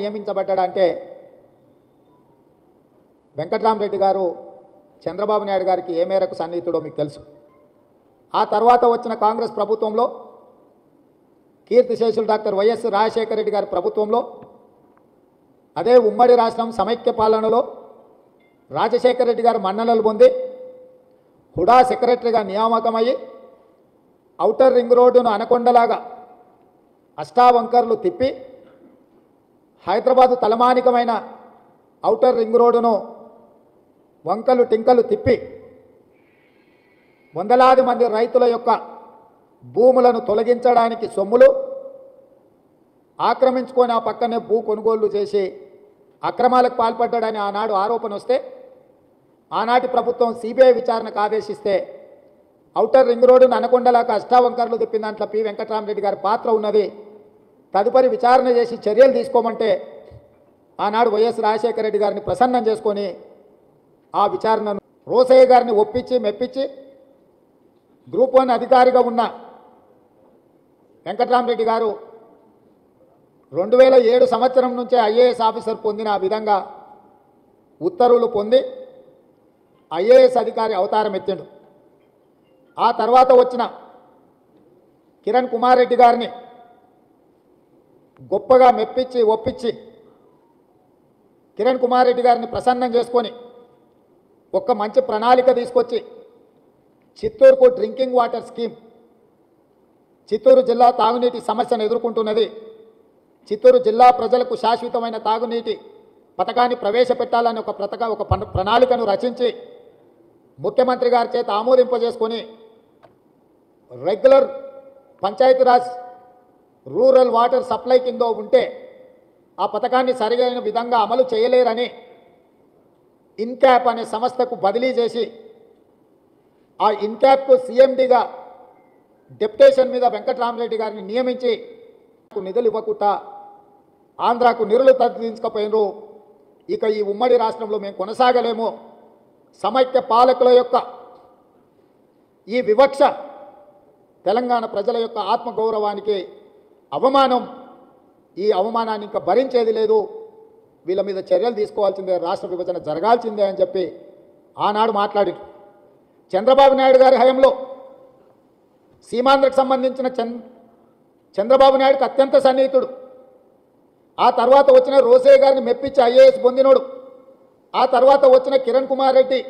నియమించబడ్డాడంటే వెంకట్రామరెడ్డి గారు చంద్రబాబు నాయుడు గారికి ఏ మేరకు సన్నిహితుడో మీకు తెలుసు. ఆ తర్వాత వచ్చిన కాంగ్రెస్ ప్రభుత్వంలో కీర్తిశేషులు డాక్టర్ వైఎస్ రాజశేఖర రెడ్డి గారి ప్రభుత్వంలో అదే ఉమ్మడి రాష్ట్రం సమైక్య పాలనలో రాజశేఖర రెడ్డి గారు మన్ననలు పొంది హుడా సెక్రటరీగా నియామకమయ్యి ఔటర్ రింగ్ రోడ్డును అనకొండలాగా అష్టావంకర్లు తిప్పి హైదరాబాదు తలమానికమైన ఔటర్ రింగ్ రోడ్డును వంకలు టింకలు తిప్పి వందలాది మంది రైతుల యొక్క భూములను తొలగించడానికి సొమ్ములు ఆక్రమించుకొని ఆ పక్కనే భూ కొనుగోళ్ళు చేసి అక్రమాలకు పాల్పడ్డాడని ఆనాడు ఆరోపణ వస్తే ఆనాటి ప్రభుత్వం సిబిఐ విచారణకు ఆదేశిస్తే ఔటర్ రింగ్ రోడ్డును అనకొండలాగా అష్టావంకర్లు తిప్పిన దాంట్లో పి వెంకటరామరెడ్డి గారి పాత్ర ఉన్నది. తదుపరి విచారణ చేసి చర్యలు తీసుకోమంటే ఆనాడు వైఎస్ రాజశేఖర రెడ్డి గారిని ప్రసన్నం చేసుకొని ఆ విచారణను రోసయ్య గారిని ఒప్పించి మెప్పించి గ్రూప్ వన్ అధికారిగా ఉన్న వెంకటరామరెడ్డి గారు రెండు వేల ఏడు సంవత్సరం నుంచే ఐఏఎస్ ఆఫీసర్ పొందిన ఆ విధంగా ఉత్తర్వులు పొంది ఐఏఎస్ అధికారి అవతారం ఎత్తిండు. ఆ తర్వాత వచ్చిన కిరణ్ కుమార్ రెడ్డి గారిని గొప్పగా మెప్పించి ఒప్పించి కిరణ్ కుమార్ రెడ్డి గారిని ప్రసన్నం చేసుకొని ఒక మంచి ప్రణాళిక తీసుకొచ్చి చిత్తూరుకు డ్రింకింగ్ వాటర్ స్కీమ్ చిత్తూరు జిల్లా తాగునీటి సమస్యను ఎదుర్కొంటున్నది. చిత్తూరు జిల్లా ప్రజలకు శాశ్వతమైన తాగునీటి పథకాన్ని ప్రవేశపెట్టాలని ఒక పథక ఒక ప్రణాళికను రచించి ముఖ్యమంత్రి గారి చేత ఆమోదింపజేసుకొని regular Panchayati Raj rural water supply కింద ఉంటే ఆ పథకాన్ని సరిగైన విధంగా అమలు చేయలేరని ఇన్క్యాప్ అనే సంస్థకు బదిలీ చేసి ఆ ఇన్క్యాప్కు సీఎండిగా డెప్యుటేషన్ మీద వెంకటరామరెడ్డి గారిని నియమించి నిధులు ఇవ్వకుండా ఆంధ్రాకు నిరులు తగ్గించకపోయినరు ఇక ఈ ఉమ్మడి రాష్ట్రంలో మేము కొనసాగలేము. సమైక్య పాలకుల యొక్క ఈ వివక్ష తెలంగాణ ప్రజల యొక్క ఆత్మగౌరవానికి అవమానం. ఈ అవమానాన్ని ఇంకా భరించేది లేదు. వీళ్ళ మీద చర్యలు తీసుకోవాల్సిందే రాష్ట్ర విభజన జరగాల్సిందే అని చెప్పి ఆనాడు మాట్లాడి. చంద్రబాబు నాయుడు గారి హయంలో సీమాంధ్రకు సంబంధించిన చంద్ చంద్రబాబు నాయుడుకి అత్యంత సన్నిహితుడు. ఆ తర్వాత వచ్చిన రోసయ్య గారిని మెప్పించి ఐఏఎస్ పొందినోడు. ఆ తర్వాత వచ్చిన కిరణ్ కుమార్ రెడ్డి